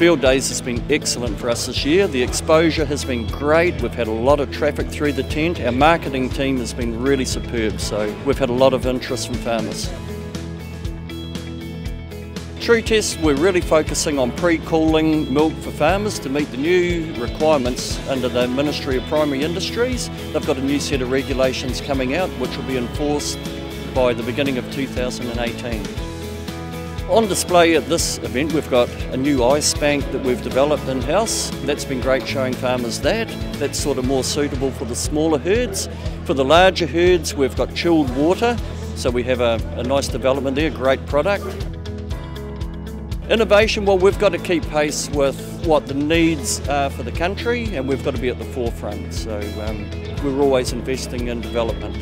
Fieldays has been excellent for us this year. The exposure has been great. We've had a lot of traffic through the tent. Our marketing team has been really superb, so we've had a lot of interest from farmers. Tru-Test, we're really focusing on pre-cooling milk for farmers to meet the new requirements under the Ministry of Primary Industries. They've got a new set of regulations coming out which will be enforced by the beginning of 2018. On display at this event we've got a new ice bank that we've developed in-house. That's been great showing farmers that. That's sort of more suitable for the smaller herds. For the larger herds we've got chilled water, so we have a, a nice development there, great product. Innovation, well we've got to keep pace with what the needs are for the country and we've got to be at the forefront. So um, we're always investing in development.